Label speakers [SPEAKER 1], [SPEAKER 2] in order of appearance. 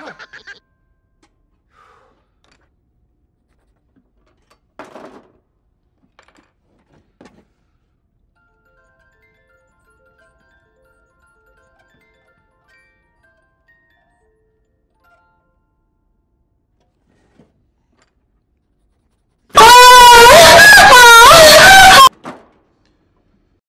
[SPEAKER 1] Oh.